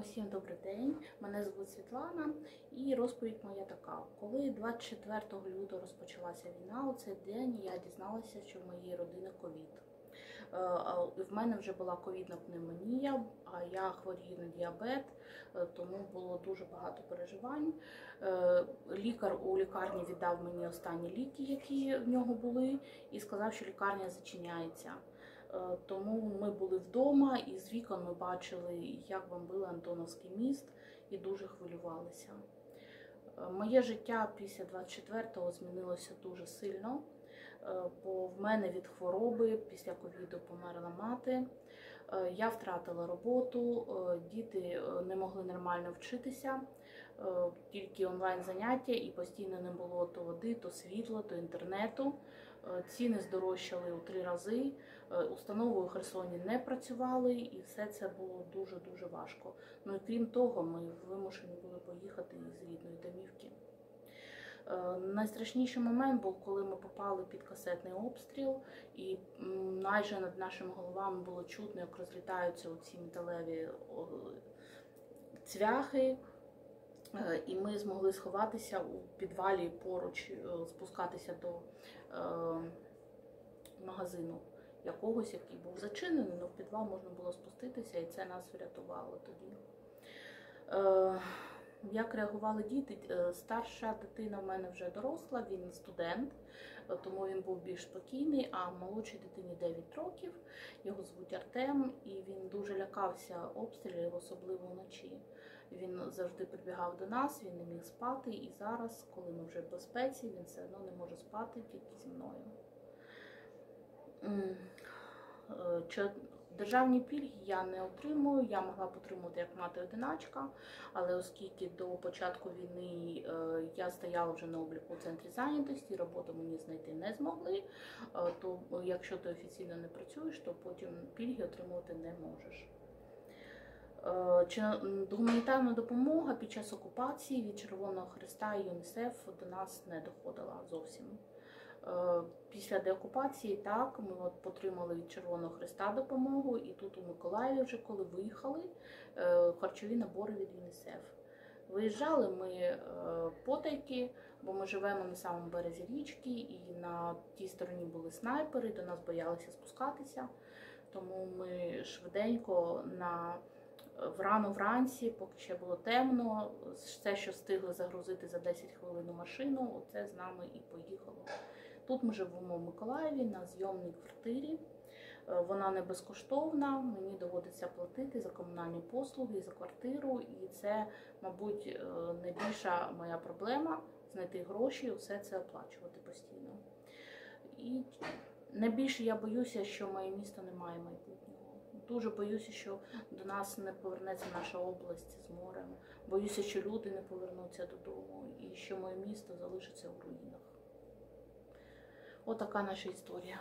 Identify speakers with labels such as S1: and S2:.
S1: Усім добрий день. Мене звуть Світлана, і розповідь моя така: коли 24 лютого розпочалася війна, у цей день я дізналася, що в моїй родини ковід. Е, В мене вже була ковідна пневмонія, а я хворію на діабет, е, тому було дуже багато переживань. Е, Лікар у лікарні віддав мені останні ліки, які в нього були, і сказав, що лікарня зачиняється. Е, Тому ми були вдома і з вікон ми бачили, як бомбили Антоновський міст, і дуже хвилювалися. Е, Моє життя після 24-го змінилося дуже сильно, е, бо в мене від хвороби після ковіду померла мати. Е, Я втратила роботу, е, діти е, не могли нормально вчитися, тільки онлайн заняття, і постійно не було то води, то світла, то інтернету. Ціни здорожчали у три рази. Установи у Херсоні не працювали, і все це було дуже дуже важко. Ну і крім того, ми вимушені були поїхати із рідної домівки. Е, Найстрашніший момент був, коли ми попали під касетний обстріл, і майже над нашими головами було чутно, як розлітаються оці металеві цвяхи. Е, І ми змогли сховатися у підвалі поруч, е, спускатися до магазину якогось, який був зачинений, але в підвал можна було спуститися, і це нас врятувало тоді. Е, як реагували діти? Е, Старша дитина в мене вже доросла, він студент, е, тому він був більш спокійний, а молодшій дитині 9 років, його звуть Артем, і він дуже лякався обстрілів, особливо вночі. Він завжди прибігав до нас, він не міг спати, і зараз, коли ми вже в безпеці, він все одно не може спати тільки зі мною. Е, державні пільги я не отримую. Я могла б отримати як мати одиначка, але оскільки до початку війни е, я стояла вже на обліку у центрі зайнятості, роботу мені знайти не змогли. е, То якщо ти офіційно не працюєш, то потім пільги отримувати не можеш. Е, Чи гуманітарна допомога під час окупації від Червоного Христа і ЮНІСЕФ до нас не доходила зовсім. Е, Після деокупації так ми от отримали від Червоного Христа допомогу, і тут у Миколаєві, вже коли виїхали, е, харчові набори від ЮНІСЕФ. Виїжджали ми е, потайки, бо ми живемо на самому березі річки, і на тій стороні були снайпери, до нас боялися спускатися. Тому ми швиденько на врано вранці, поки ще було темно, все, що встигли загрузити за 10 хвилин у машину, оце з нами і поїхало. Тут ми живемо в Миколаєві на зйомній квартирі. Е, Вона не безкоштовна, мені доводиться платити за комунальні послуги, за квартиру, і це, мабуть, е, найбільша моя проблема знайти гроші, все це оплачувати постійно. І найбільше я боюся, що моє місто не має майбутнього. Дуже боюся, що до нас не повернеться наша область з морем. Боюся, що люди не повернуться додому і що моє місто залишиться в руїнах. Отака наша історія.